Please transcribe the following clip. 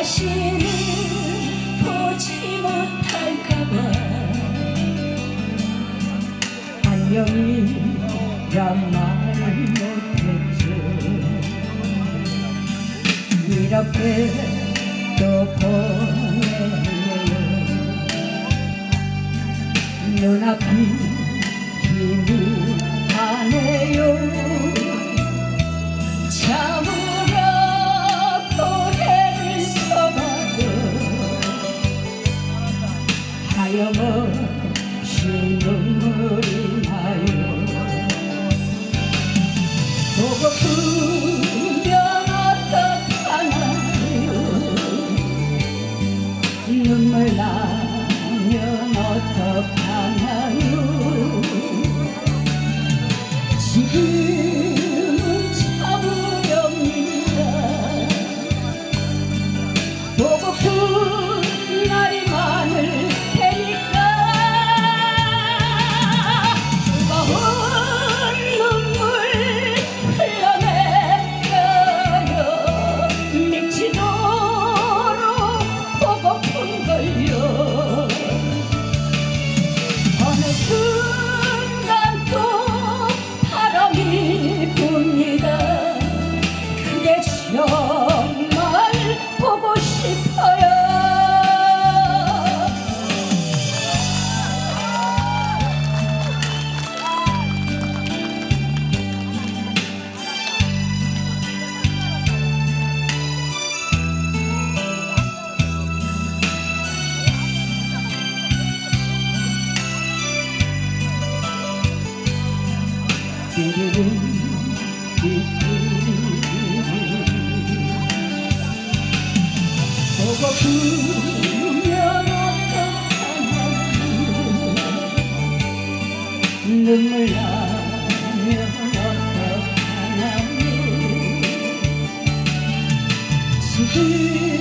다시는 보지 못할까봐 안녕이란 말을 못했죠 이렇게 또 보. 눈앞이 비무하네요. 참으로 고개를 써봐도 하염없이 눈물이 나요. 보고프면 어떡하나요 눈물 나 音輝く 보고 그녀 눈물 나며 어떡하냐고 지금